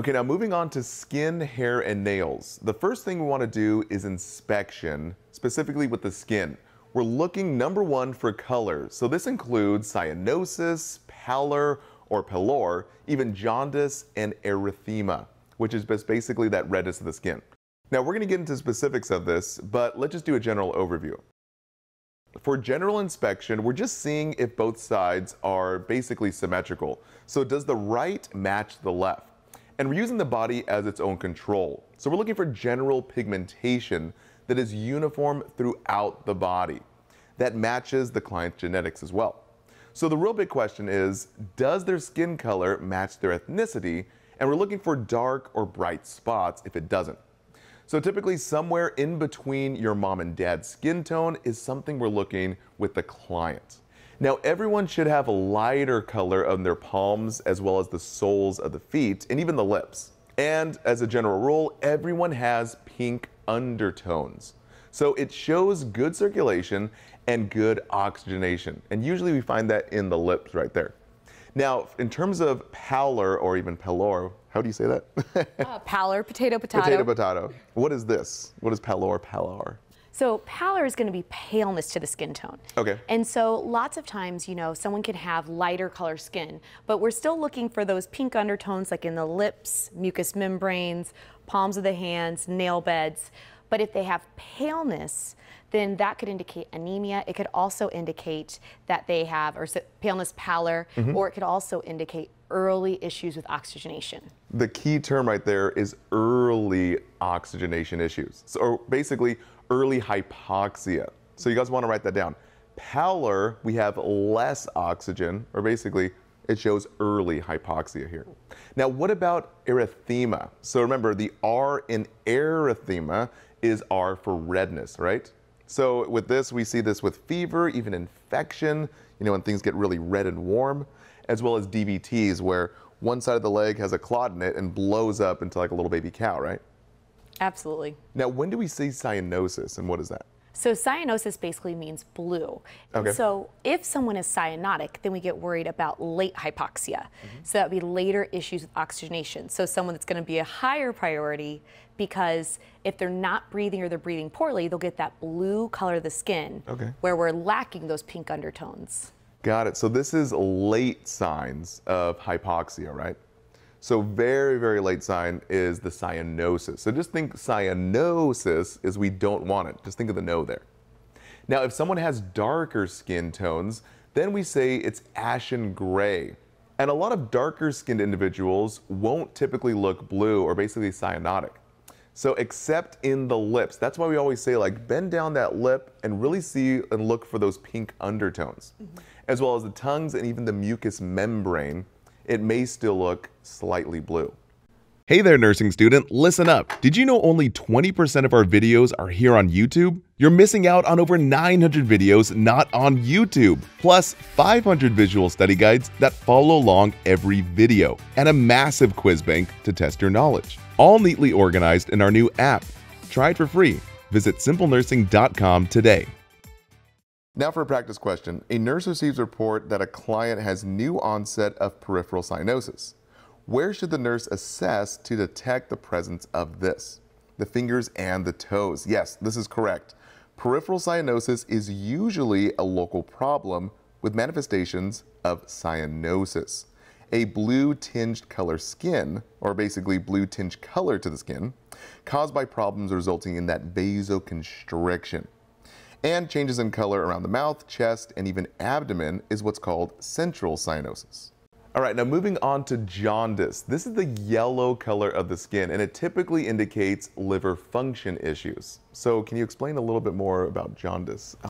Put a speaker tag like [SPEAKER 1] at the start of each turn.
[SPEAKER 1] Okay, now moving on to skin, hair, and nails. The first thing we want to do is inspection, specifically with the skin. We're looking, number one, for color. So this includes cyanosis, pallor or pallor, even jaundice and erythema, which is basically that redness of the skin. Now we're going to get into specifics of this, but let's just do a general overview. For general inspection, we're just seeing if both sides are basically symmetrical. So does the right match the left? And we're using the body as its own control. So we're looking for general pigmentation that is uniform throughout the body. That matches the client's genetics as well. So the real big question is, does their skin color match their ethnicity? And we're looking for dark or bright spots if it doesn't. So typically somewhere in between your mom and dad's skin tone is something we're looking with the client. Now, everyone should have a lighter color on their palms as well as the soles of the feet and even the lips. And as a general rule, everyone has pink undertones. So it shows good circulation and good oxygenation. And usually we find that in the lips right there. Now, in terms of pallor or even pallor, how do you say that?
[SPEAKER 2] uh, pallor, potato, potato.
[SPEAKER 1] Potato, potato. What is this? What is pallor, pallor?
[SPEAKER 2] So pallor is going to be paleness to the skin tone.
[SPEAKER 1] Okay.
[SPEAKER 2] And so lots of times, you know, someone can have lighter color skin, but we're still looking for those pink undertones like in the lips, mucous membranes, palms of the hands, nail beds. But if they have paleness, then that could indicate anemia. It could also indicate that they have or paleness pallor, mm -hmm. or it could also indicate early issues with oxygenation.
[SPEAKER 1] The key term right there is early oxygenation issues. So basically early hypoxia. So you guys want to write that down. Pallor, we have less oxygen, or basically it shows early hypoxia here. Now, what about erythema? So remember, the R in erythema is R for redness, right? So with this, we see this with fever, even infection, you know, when things get really red and warm, as well as DVTs, where one side of the leg has a clot in it and blows up into like a little baby cow, right?
[SPEAKER 2] Absolutely.
[SPEAKER 1] Now, when do we see cyanosis and what is that?
[SPEAKER 2] So cyanosis basically means blue. Okay. So if someone is cyanotic, then we get worried about late hypoxia. Mm -hmm. So that would be later issues with oxygenation. So someone that's going to be a higher priority because if they're not breathing or they're breathing poorly, they'll get that blue color of the skin okay. where we're lacking those pink undertones.
[SPEAKER 1] Got it. So this is late signs of hypoxia, right? So very, very late sign is the cyanosis. So just think cyanosis is we don't want it. Just think of the no there. Now, if someone has darker skin tones, then we say it's ashen gray. And a lot of darker skinned individuals won't typically look blue or basically cyanotic. So except in the lips. That's why we always say like bend down that lip and really see and look for those pink undertones. Mm -hmm. As well as the tongues and even the mucous membrane it may still look slightly blue. Hey there, nursing student, listen up. Did you know only 20% of our videos are here on YouTube? You're missing out on over 900 videos not on YouTube, plus 500 visual study guides that follow along every video, and a massive quiz bank to test your knowledge. All neatly organized in our new app. Try it for free. Visit simplenursing.com today. Now for a practice question. A nurse receives a report that a client has new onset of peripheral cyanosis. Where should the nurse assess to detect the presence of this? The fingers and the toes. Yes, this is correct. Peripheral cyanosis is usually a local problem with manifestations of cyanosis. A blue tinged color skin, or basically blue tinged color to the skin, caused by problems resulting in that vasoconstriction and changes in color around the mouth, chest, and even abdomen is what's called central cyanosis. All right, now moving on to jaundice. This is the yellow color of the skin, and it typically indicates liver function issues. So can you explain a little bit more about jaundice?